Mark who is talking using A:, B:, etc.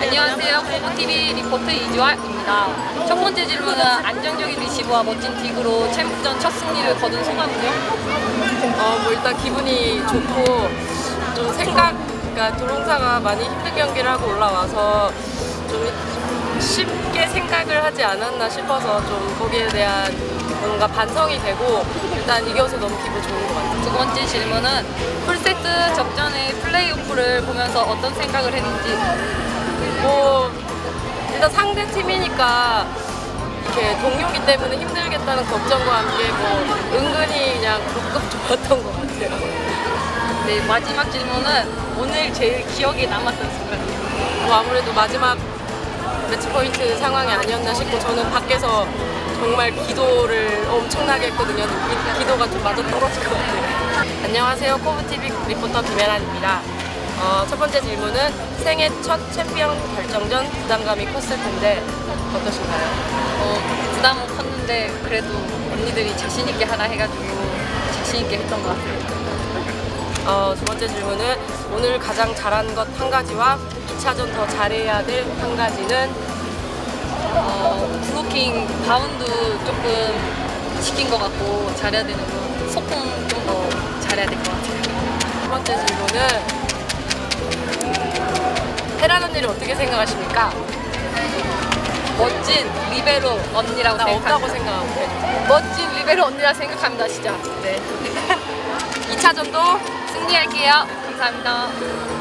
A: 안녕하세요. 코브TV 리포트 이주아입니다. 첫 번째 질문은 안정적인 리시브와 멋진 딕으로 챔프전 첫 승리를 거둔 소감은요?
B: 어, 뭐 일단 기분이 좋고 좀 생각, 그러니까 도롱사가 많이 힘든 경기를 하고 올라와서 좀 쉽게 생각을 하지 않았나 싶어서 좀 거기에 대한 뭔가 반성이 되고 일단 이겨서 너무 기분 좋은 것 같아요.
A: 두 번째 질문은 풀세트 접전의 플레이오프를 보면서 어떤 생각을 했는지
B: 뭐 일단 상대 팀이니까 이렇게 동료기 때문에 힘들겠다는 걱정과 함께 뭐 은근히 그냥 급급 좋았던 것 같아요.
A: 네, 마지막 질문은 오늘 제일 기억에 남았던 순간
B: 뭐 아무래도 마지막 매치 포인트 상황이 아니었나 싶고 저는 밖에서 정말 기도를 엄청나게 했거든요. 기- 기도가 좀 맞아 떨어진 것 같아요. 안녕하세요. 코보TV 리포터 김해란입니다. 어, 첫 번째 질문은 생애 첫 챔피언 결정전 부담감이 컸을 텐데 어떠신가요?
A: 어, 부담은 컸는데 그래도 언니들이 자신 있게 하라 해가지고 자신 있게 했던 것 같아요.
B: 어, 두 번째 질문은 오늘 가장 잘한 것 한 가지와 2차전 더 잘해야 될 한 가지는
A: 어, 블로킹 바운드 조금 시킨 것 같고 잘해야 되는 거 소통 좀더 잘해야 될 것 같아요.
B: 헤란 언니를 어떻게 생각하십니까?
A: 멋진 리베로 언니라고
B: 나 없다고. 생각하고.
A: 멋진 리베로 언니라 생각합니다, 진짜. 네.
B: 2차전도
A: 승리할게요. 감사합니다.